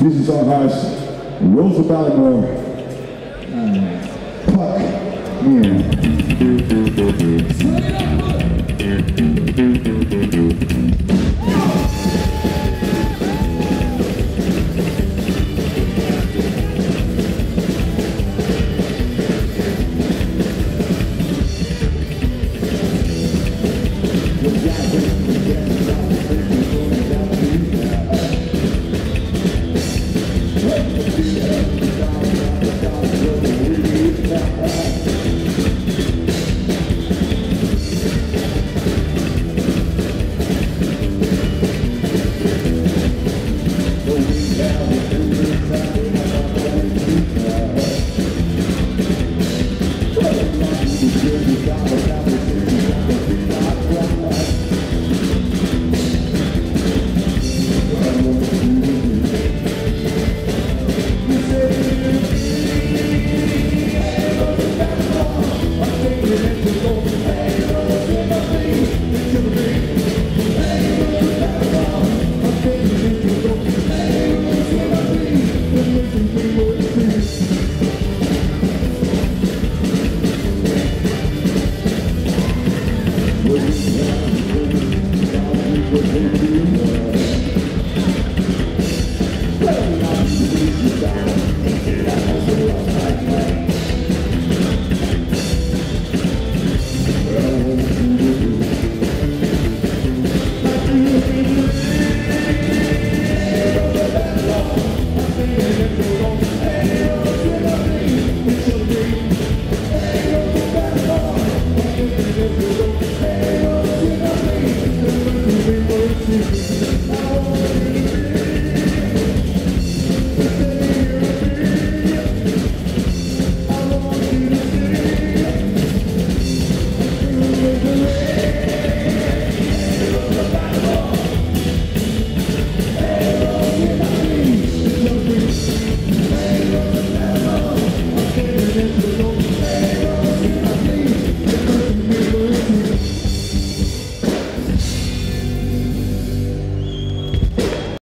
Dieses song heißt Rosa Ballimore. Puck. Yeah. Obrigado.